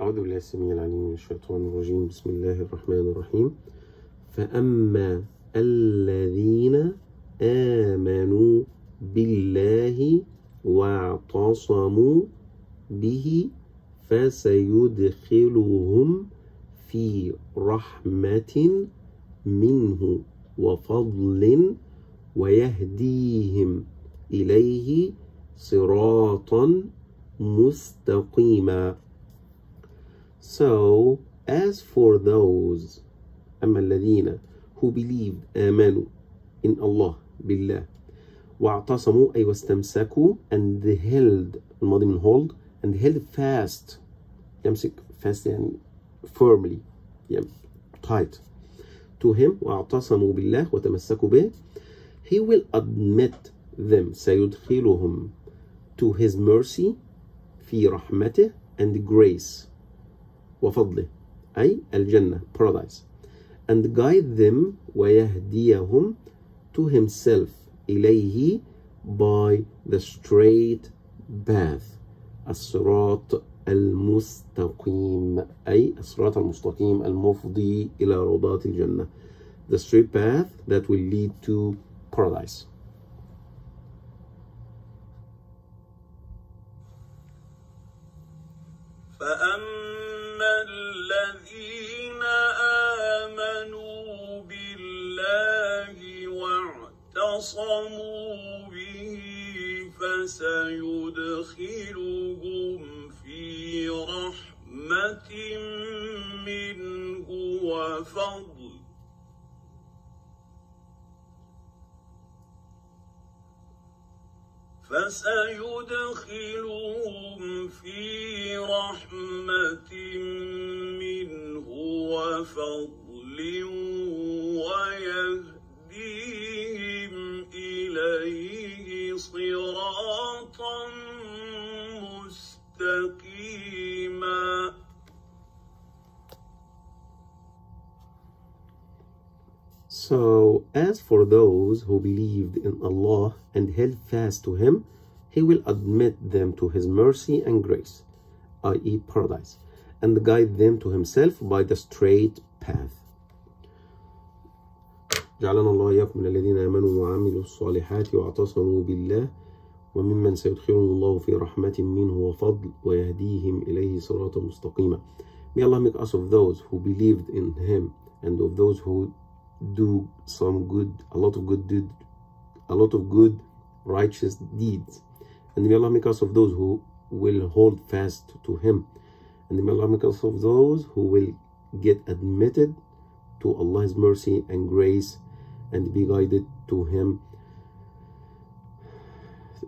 أعوذ بالله السميع العليم من الشيطان الرجيم. بسم الله الرحمن الرحيم. فأما الذين آمنوا بالله واعتصموا به فسيدخلهم في رحمة منه وفضل ويهديهم إليه صراطا مستقيما. So as for those أما الذين who believed آمنوا in Allah بالله واعتصموا أي واستمسكوا and held الماضي من hold and held fast يمسك fast يعني firmly يعني tight to him واعتصموا بالله وتمسكوا به he will admit them سيدخلهم to his mercy في رحمته and grace وفضله أي الجنة paradise and guide them ويهديهم to himself إليه by the straight path الصراط المستقيم أي الصراط المستقيم المفضي إلى روضات الجنة the straight path that will lead to paradise فأما الذين آمنوا بالله واعتصموا به فسيدخلهم في رحمة منه وفضل. فسيدخلهم في رحمة منه وفضل ويهديهم إليه صراطا مستقيما So, as for those who believed in Allah and held fast to Him, He will admit them to His mercy and grace, i.e., paradise, and guide them to Himself by the straight path. جعلنا الله إياكم من الذين آمنوا وعملوا الصالحات واعتصموا بالله وممن سيدخلهم الله في رحمة منه وفضل ويهديهم إليه صراطا مستقيما. May Allah make us of those who believed in Him and of those who do some good, a lot of good deed, a lot of good righteous deeds. And may Allah make us of those who will hold fast to Him. And may Allah make us of those who will get admitted to Allah's mercy and grace and be guided to Him.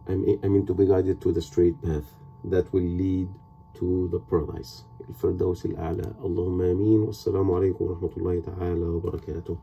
I mean, I mean to be guided to the straight path that will lead to the paradise. الفردوس الأعلى اللهم آمين والسلام عليكم ورحمة الله تعالى وبركاته